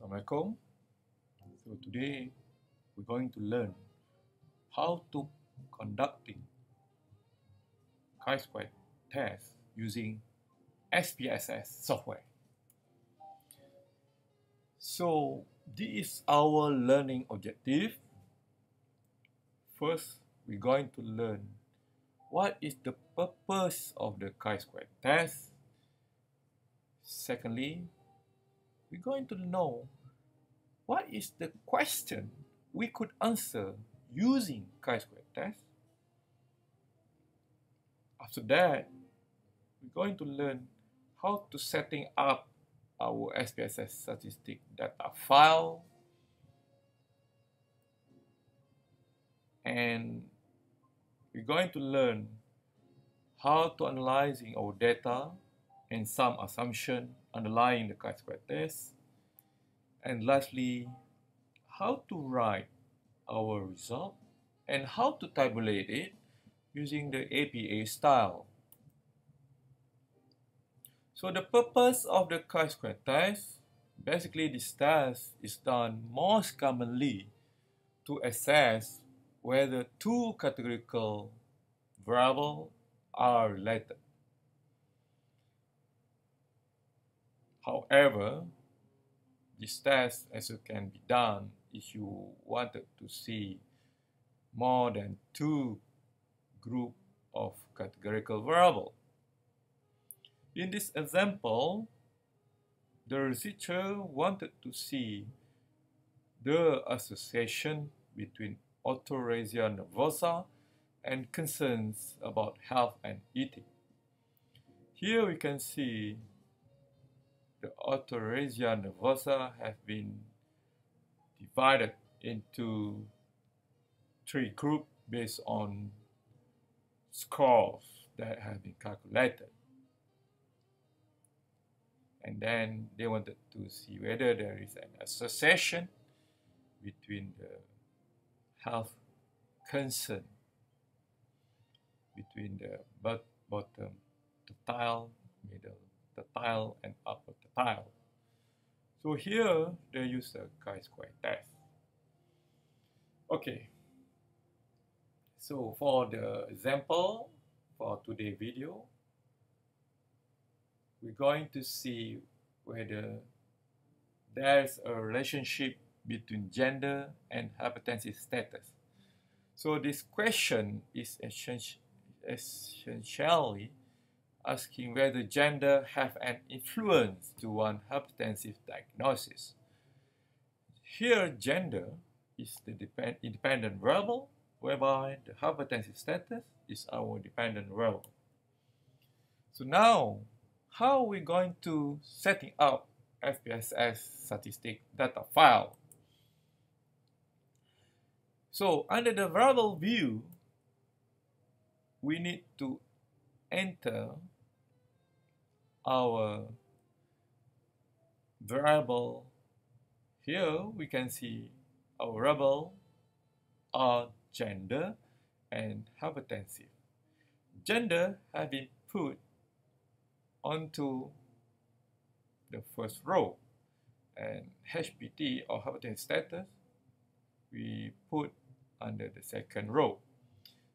Assalamualaikum. So today we're going to learn how to conducting chi-square test using SPSS software. So this is our learning objective. First, we're going to learn what is the purpose of the chi-square test. Secondly, we're going to know what is the question we could answer using chi-square test. After that, we're going to learn how to setting up our SPSS statistic data file and we're going to learn how to analyzing our data and some assumption underlying the chi-square test. And lastly, how to write our result and how to tabulate it using the APA style. So the purpose of the chi-square test, basically this test is done most commonly to assess whether two categorical variables are related. However, this test also can be done if you wanted to see more than two group of categorical variable. In this example, the researcher wanted to see the association between orthorexia nervosa and concerns about health and eating. Here we can see the orthorexia nervosa have been divided into three groups based on scores that have been calculated. And then they wanted to see whether there is an association between the health concern between the bottom, the tile, middle, tertile, and up upper the tile. So here they use the chi-square test. Okay. So for the example for today's video, we're going to see whether there's a relationship between gender and hypertensive status. So this question is essentially asking whether gender have an influence to one hypertensive diagnosis. Here, gender is the depend independent variable, whereby the hypertensive status is our dependent variable. So now, how are we going to setting up SPSS statistic data file? So under the variable view, we need to enter our variable. Here we can see our variable are gender and hypertensive. Gender have been put onto the first row and HPT or hypertensive status we put under the second row.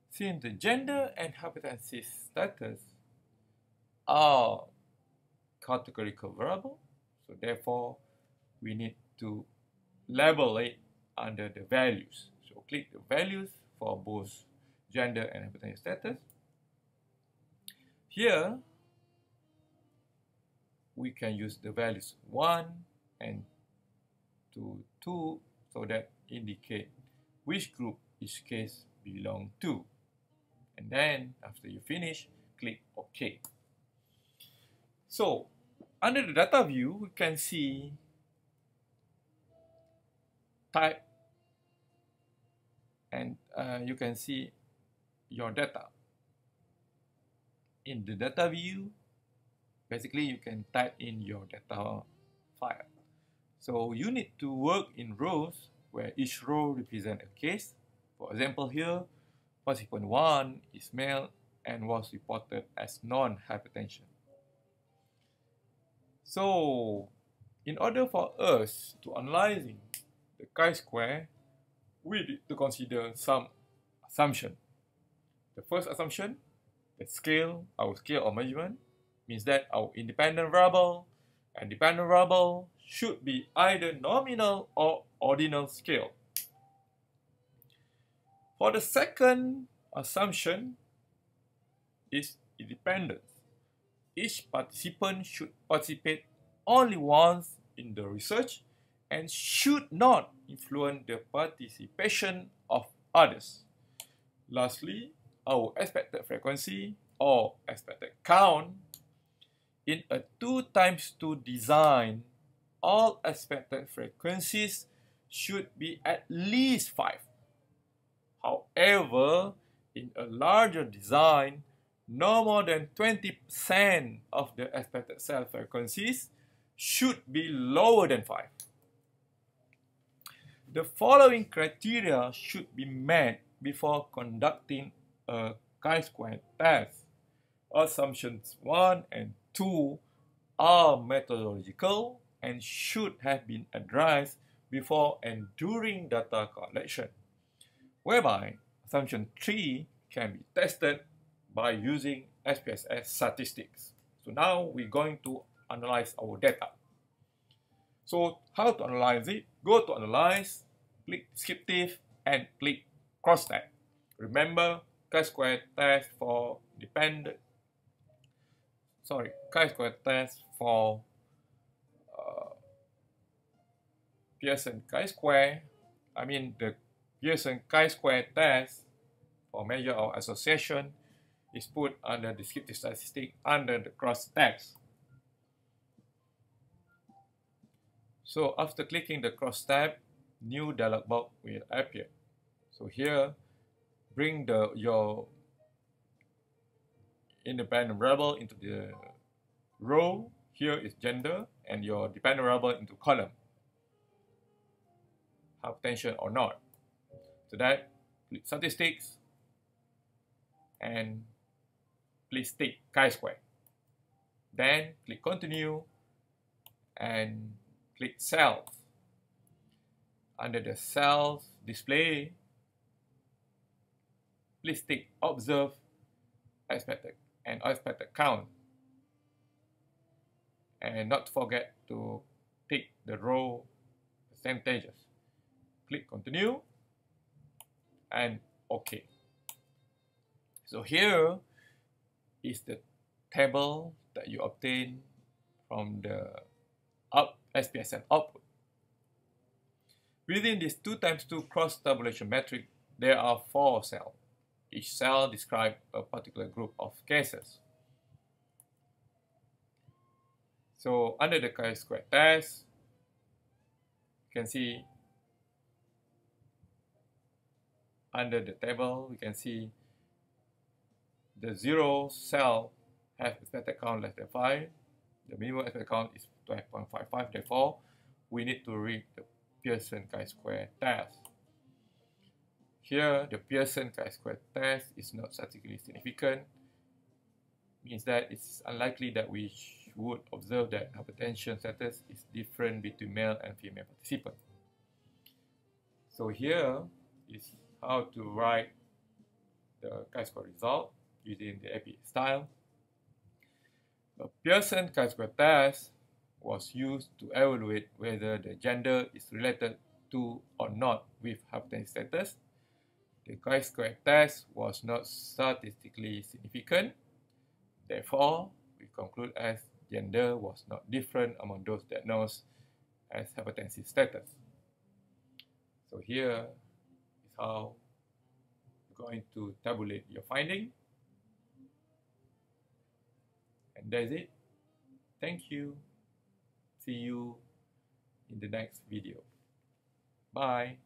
Since the gender and hypertensive status are categorical variable, so therefore we need to label it under the values. So click the values for both gender and hypertensive status. Here, we can use the values 1 and to 2 so that indicate which group each case belong to and then after you finish click OK so under the data view we can see type and uh, you can see your data. In the data view basically you can type in your data file. So you need to work in rows where each row represents a case. For example here Participant 1 is male and was reported as non-hypertension. So, in order for us to analyzing the chi-square, we need to consider some assumption. The first assumption, the scale, our scale of measurement, means that our independent variable and dependent variable should be either nominal or ordinal scale. For the second assumption is independence. Each participant should participate only once in the research and should not influence the participation of others. Lastly, our expected frequency or expected count in a 2 times 2 design, all expected frequencies should be at least 5. However, in a larger design, no more than 20% of the expected cell frequencies should be lower than 5. The following criteria should be met before conducting a chi-square test. Assumptions 1 and 2 are methodological and should have been addressed before and during data collection, whereby assumption 3 can be tested by using SPSS statistics. So now we're going to analyze our data. So how to analyze it? Go to analyze, click descriptive, and click cross-tab. Remember, chi-square test for dependent, sorry, chi-square test for uh, Pearson chi-square, I mean the Pearson chi-square test for measure of association is put under descriptive statistic under the cross tabs. So after clicking the cross tab, new dialog box will appear. So here, bring the your independent variable into the row. Here is gender and your dependent variable into column. Hypertension or not. So that click statistics and please tick chi-square. Then click continue and click cells. Under the cells display, please tick observe expected and expected count. And not forget to tick the row percentages. Click continue and OK. So here is the table that you obtain from the up SPSS output. Within this 2 times 2 cross tabulation metric, there are four cells. Each cell describes a particular group of cases. So under the chi-square test, you can see under the table, we can see the zero cell has expected count less than 5. The minimum expected count is 12.55. Therefore, we need to read the Pearson chi-square test. Here, the Pearson chi-square test is not statistically significant. Means that it's unlikely that we would observe that hypertension status is different between male and female participants. So here is how to write the chi-square result using the APA style. The Pearson chi-square test was used to evaluate whether the gender is related to or not with hypertension status. The chi-square test was not statistically significant. Therefore, we conclude as gender was not different among those diagnosed as hypertensive status. So here is how you're going to tabulate your finding. That's it. Thank you. See you in the next video. Bye.